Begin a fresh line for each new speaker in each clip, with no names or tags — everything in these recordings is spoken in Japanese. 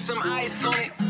some ice on it.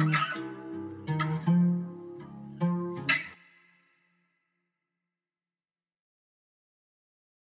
Mm-hmm.